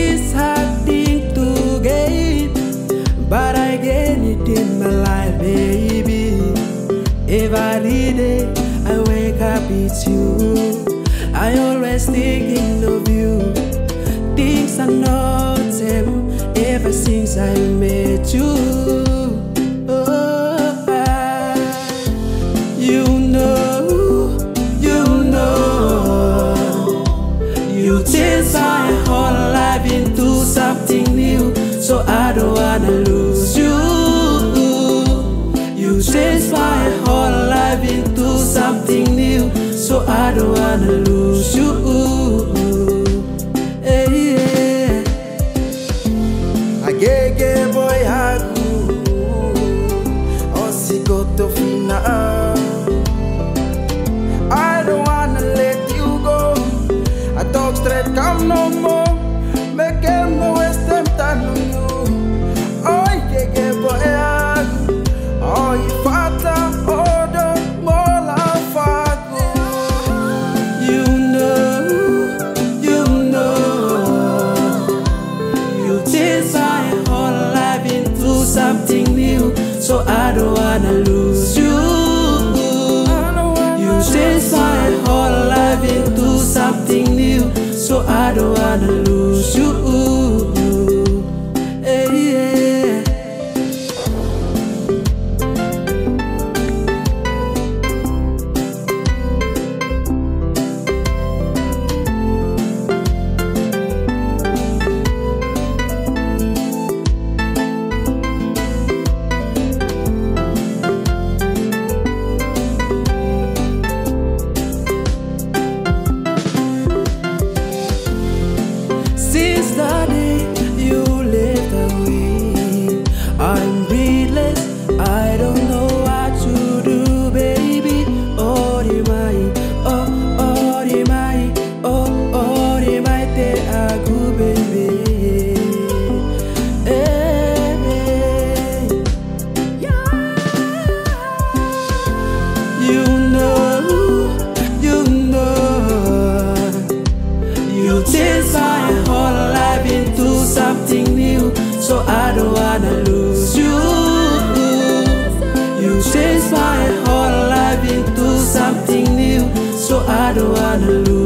It's hard to get, but I get it in my life, baby. Every day I wake up, it's you. I always thinking of you. Things are not same ever since I met you. My whole life into something new. So I don't wanna lose you. You changed my whole life into something new. So I don't wanna lose you. Come no more no you Oh Oh ifata odo mola fagu You know, you know, you my whole life into something new. So I don't wanna lose I don't wanna lose you. New, so I don't wanna lose you. You change my whole life into something new, so I don't wanna lose